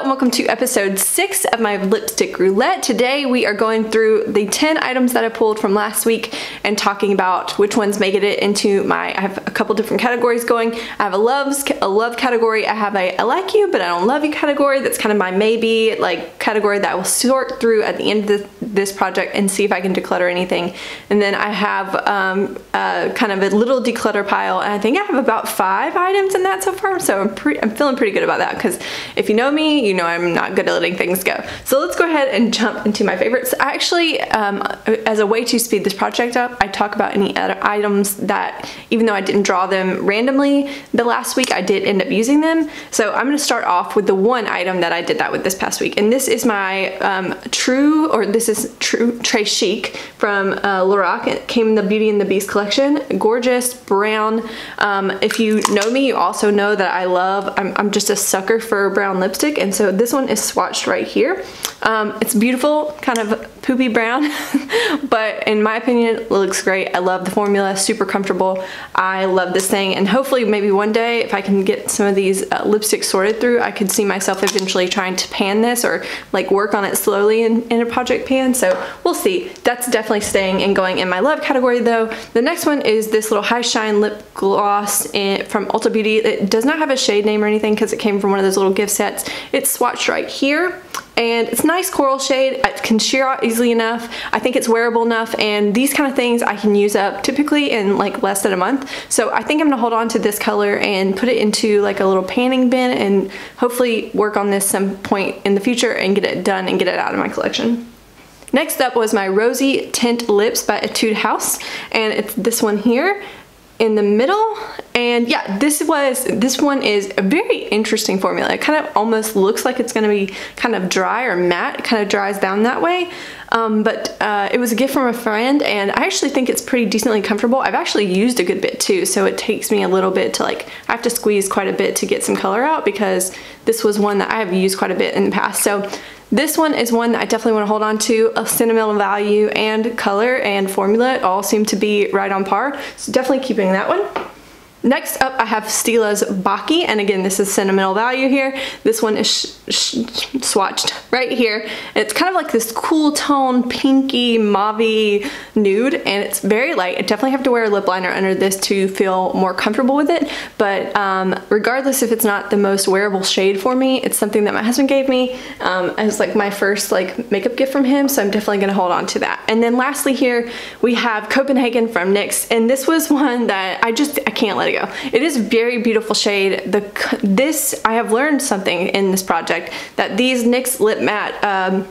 and welcome to episode 6 of my lipstick roulette. Today we are going through the 10 items that I pulled from last week and talking about which ones make it into my, I have a couple different categories going. I have a loves, a love category, I have a I like you but I don't love you category, that's kind of my maybe like category that I will sort through at the end of the, this project and see if I can declutter anything. And then I have um, kind of a little declutter pile and I think I have about five items in that so far so I'm, I'm feeling pretty good about that because if you know me, you know I'm not good at letting things go. So let's go ahead and jump into my favorites. I actually, um, as a way to speed this project up, I talk about any other items that, even though I didn't draw them randomly the last week, I did end up using them. So I'm gonna start off with the one item that I did that with this past week. And this is my um, True, or this is True Très Chic from uh, Lorac. It came in the Beauty and the Beast collection. Gorgeous, brown. Um, if you know me, you also know that I love, I'm, I'm just a sucker for brown lipstick and so this one is swatched right here. Um, it's beautiful, kind of poopy brown, but in my opinion, it looks great. I love the formula, super comfortable. I love this thing, and hopefully maybe one day if I can get some of these uh, lipsticks sorted through, I could see myself eventually trying to pan this or like work on it slowly in, in a project pan, so we'll see. That's definitely staying and going in my love category though. The next one is this little High Shine Lip Gloss in, from Ulta Beauty. It does not have a shade name or anything because it came from one of those little gift sets. It's swatched right here and it's nice coral shade. It can sheer out easily enough. I think it's wearable enough and these kind of things I can use up typically in like less than a month. So I think I'm gonna hold on to this color and put it into like a little panning bin and hopefully work on this some point in the future and get it done and get it out of my collection. Next up was my Rosy Tint Lips by Etude House and it's this one here in the middle and yeah this was this one is a very interesting formula. It kind of almost looks like it's going to be kind of dry or matte it kind of dries down that way. Um, but uh, it was a gift from a friend and I actually think it's pretty decently comfortable. I've actually used a good bit too so it takes me a little bit to like I have to squeeze quite a bit to get some color out because this was one that I have used quite a bit in the past. So this one is one that I definitely want to hold on to. A sentimental value and color and formula all seem to be right on par. So definitely keeping that one. Next up, I have Stila's Baci, and again, this is sentimental value here. This one is swatched right here. It's kind of like this cool tone, pinky, mauve nude, and it's very light. I definitely have to wear a lip liner under this to feel more comfortable with it, but um, regardless if it's not the most wearable shade for me, it's something that my husband gave me um, as like my first like makeup gift from him, so I'm definitely gonna hold on to that. And then lastly here, we have Copenhagen from NYX, and this was one that I just, I can't let it go. It is very beautiful shade. The This, I have learned something in this project, that these NYX Lip Matte um,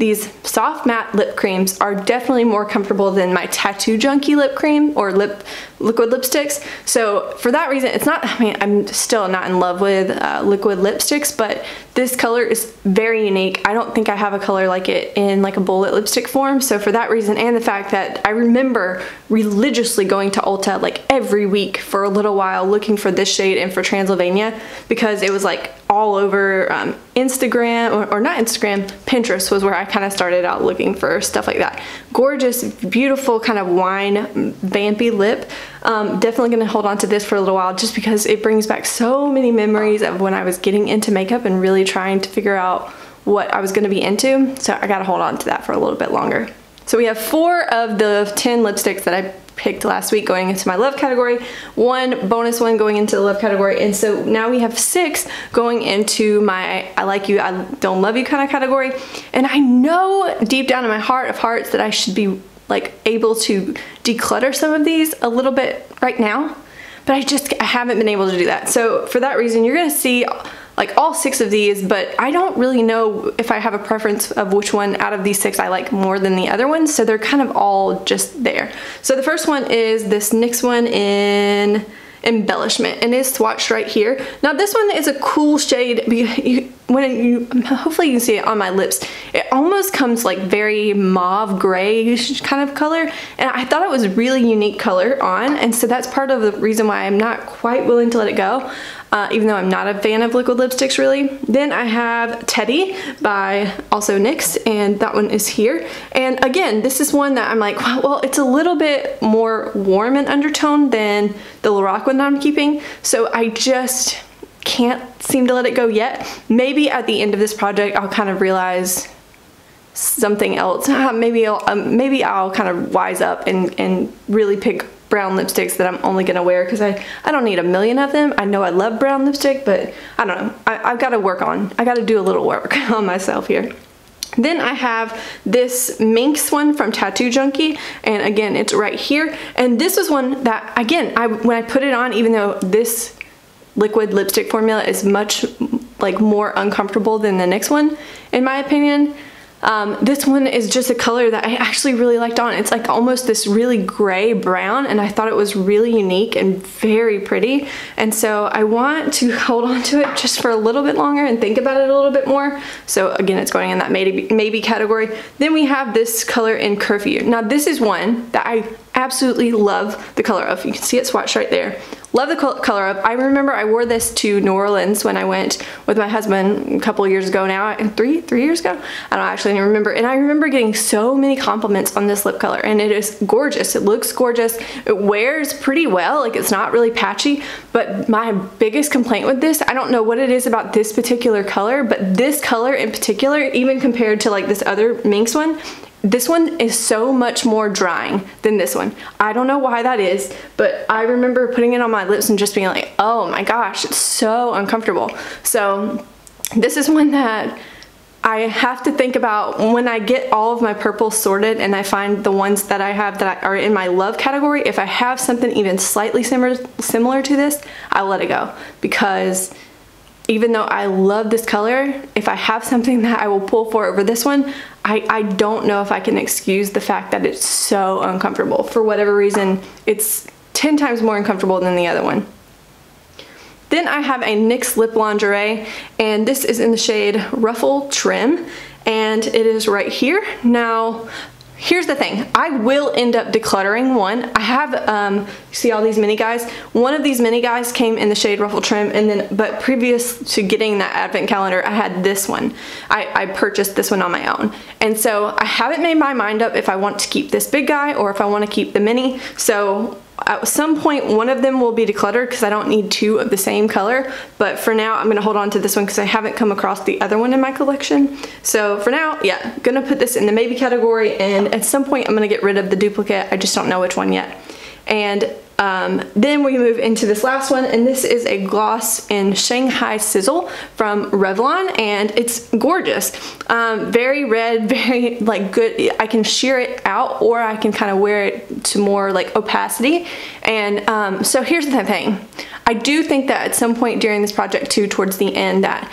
these soft matte lip creams are definitely more comfortable than my Tattoo Junkie lip cream or lip liquid lipsticks. So for that reason, it's not, I mean, I'm still not in love with uh, liquid lipsticks, but this color is very unique. I don't think I have a color like it in like a bullet lipstick form. So for that reason, and the fact that I remember religiously going to Ulta like every week for a little while looking for this shade and for Transylvania because it was like all over um, Instagram, or, or, not Instagram, Pinterest was where I kind of started out looking for stuff like that. Gorgeous, beautiful kind of wine vampy lip. Um, definitely gonna hold on to this for a little while just because it brings back so many memories of when I was getting into makeup and really trying to figure out what I was gonna be into. So I gotta hold on to that for a little bit longer. So we have four of the 10 lipsticks that I picked last week going into my love category, one bonus one going into the love category, and so now we have six going into my I like you, I don't love you kind of category. And I know deep down in my heart of hearts that I should be like able to declutter some of these a little bit right now, but I just I haven't been able to do that. So for that reason, you're gonna see like all six of these, but I don't really know if I have a preference of which one out of these six I like more than the other ones, so they're kind of all just there. So the first one is this NYX one in embellishment and it's swatched right here. Now this one is a cool shade when you hopefully you can see it on my lips. It almost comes like very mauve gray kind of color and I thought it was a really unique color on and so that's part of the reason why I'm not quite willing to let it go uh, even though I'm not a fan of liquid lipsticks really. Then I have Teddy by also NYX and that one is here. And again, this is one that I'm like, well, it's a little bit more warm in undertone than the Lorac one that I'm keeping. So I just can't seem to let it go yet. Maybe at the end of this project, I'll kind of realize something else. Maybe I'll um, maybe I'll kind of wise up and and really pick brown lipsticks that I'm only gonna wear because I, I don't need a million of them. I know I love brown lipstick, but I don't know. I, I've got to work on, I got to do a little work on myself here. Then I have this Minx one from Tattoo Junkie, and again, it's right here. And this is one that, again, I when I put it on, even though this liquid lipstick formula is much like more uncomfortable than the next one, in my opinion, um, this one is just a color that I actually really liked on. It's like almost this really gray brown and I thought it was really unique and very pretty. And so I want to hold on to it just for a little bit longer and think about it a little bit more. So again, it's going in that maybe, maybe category. Then we have this color in Curfew. Now this is one that I absolutely love the color of. You can see it swatched right there. Love the color of. I remember I wore this to New Orleans when I went with my husband a couple years ago now, three, three years ago? I don't actually remember. And I remember getting so many compliments on this lip color and it is gorgeous. It looks gorgeous. It wears pretty well, like it's not really patchy, but my biggest complaint with this, I don't know what it is about this particular color, but this color in particular, even compared to like this other Minx one, this one is so much more drying than this one. I don't know why that is, but I remember putting it on my lips and just being like, oh my gosh, it's so uncomfortable. So this is one that I have to think about when I get all of my purples sorted and I find the ones that I have that are in my love category, if I have something even slightly similar, similar to this, I'll let it go because even though I love this color, if I have something that I will pull for over this one, I, I don't know if I can excuse the fact that it's so uncomfortable. For whatever reason, it's 10 times more uncomfortable than the other one. Then I have a NYX Lip Lingerie, and this is in the shade Ruffle Trim, and it is right here. Now, Here's the thing, I will end up decluttering one. I have, um, see all these mini guys? One of these mini guys came in the shade Ruffle Trim and then, but previous to getting that advent calendar, I had this one. I, I purchased this one on my own. And so I haven't made my mind up if I want to keep this big guy or if I want to keep the mini. So at some point one of them will be decluttered because I don't need two of the same color. But for now I'm gonna hold on to this one because I haven't come across the other one in my collection. So for now yeah I'm gonna put this in the maybe category and at some point I'm gonna get rid of the duplicate. I just don't know which one yet. And um, then we move into this last one, and this is a gloss in Shanghai Sizzle from Revlon, and it's gorgeous. Um, very red, very like good. I can sheer it out, or I can kind of wear it to more like opacity. And um, so here's the thing. I do think that at some point during this project too, towards the end, that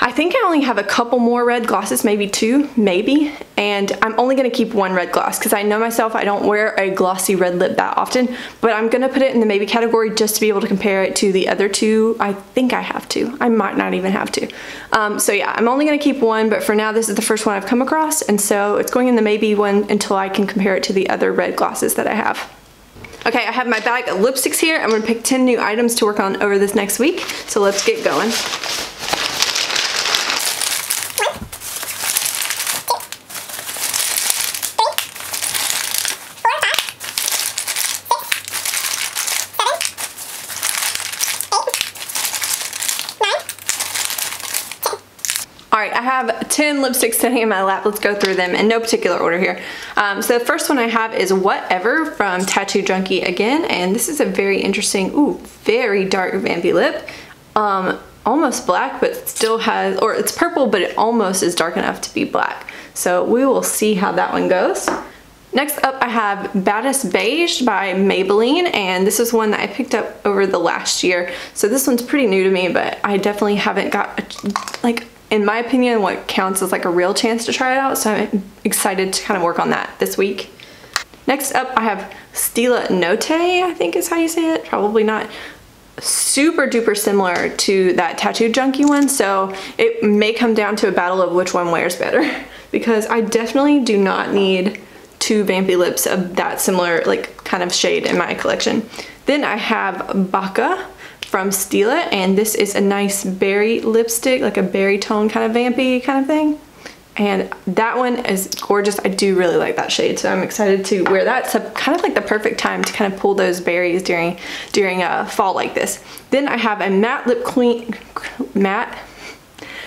I think I only have a couple more red glosses, maybe two, maybe, and I'm only gonna keep one red gloss because I know myself I don't wear a glossy red lip that often, but I'm gonna put it in the maybe category just to be able to compare it to the other two. I think I have to. I might not even have to. Um, so yeah, I'm only gonna keep one, but for now this is the first one I've come across, and so it's going in the maybe one until I can compare it to the other red glosses that I have. Okay, I have my bag of lipsticks here. I'm gonna pick 10 new items to work on over this next week, so let's get going. All right, I have 10 lipsticks sitting in my lap. Let's go through them in no particular order here. Um, so the first one I have is Whatever from Tattoo Junkie again, and this is a very interesting, ooh, very dark vampy lip. Um, almost black, but still has, or it's purple, but it almost is dark enough to be black. So we will see how that one goes. Next up I have Baddest Beige by Maybelline and this is one that I picked up over the last year. So this one's pretty new to me but I definitely haven't got a, like in my opinion, what counts as like a real chance to try it out. So I'm excited to kind of work on that this week. Next up, I have Stila Notte, I think is how you say it. Probably not super duper similar to that Tattoo Junkie one. So it may come down to a battle of which one wears better because I definitely do not need two vampy lips of that similar like kind of shade in my collection. Then I have Bacca from Stila and this is a nice berry lipstick, like a berry tone kind of vampy kind of thing. and that one is gorgeous. I do really like that shade, so I'm excited to wear that. It's kind of like the perfect time to kind of pull those berries during during a fall like this. Then I have a matte lip clean, matte.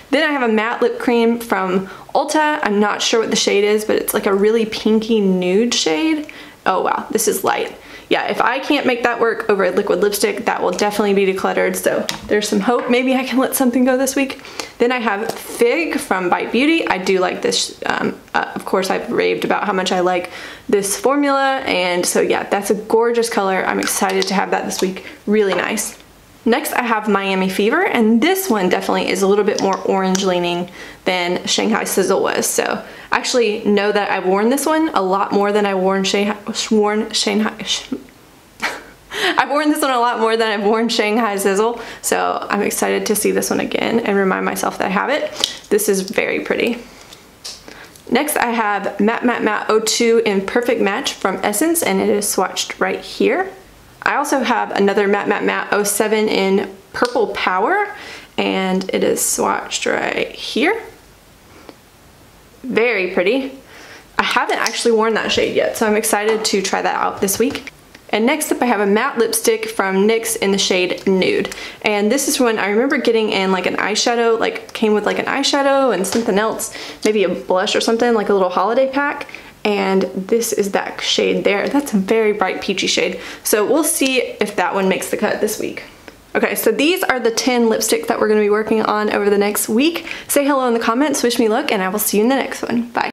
Then I have a matte lip cream from Ulta. I'm not sure what the shade is, but it's like a really pinky nude shade. Oh wow, this is light yeah, if I can't make that work over a liquid lipstick, that will definitely be decluttered. So there's some hope. Maybe I can let something go this week. Then I have Fig from Bite Beauty. I do like this. Um, uh, of course, I've raved about how much I like this formula. And so yeah, that's a gorgeous color. I'm excited to have that this week. Really nice. Next I have Miami Fever and this one definitely is a little bit more orange leaning than Shanghai Sizzle was. So I actually know that I've worn this one a lot more than I worn Shanghai, worn Shanghai, I've worn this one a lot more than I've worn Shanghai Sizzle. So I'm excited to see this one again and remind myself that I have it. This is very pretty. Next I have Matte Matte Matte 02 in Perfect Match from Essence and it is swatched right here. I also have another Matte Matte Matte 07 in Purple Power and it is swatched right here. Very pretty. I haven't actually worn that shade yet, so I'm excited to try that out this week. And next up I have a matte lipstick from NYX in the shade Nude. And this is one I remember getting in like an eyeshadow, like came with like an eyeshadow and something else, maybe a blush or something, like a little holiday pack and this is that shade there. That's a very bright peachy shade. So we'll see if that one makes the cut this week. Okay, so these are the 10 lipsticks that we're gonna be working on over the next week. Say hello in the comments, wish me luck, and I will see you in the next one. Bye.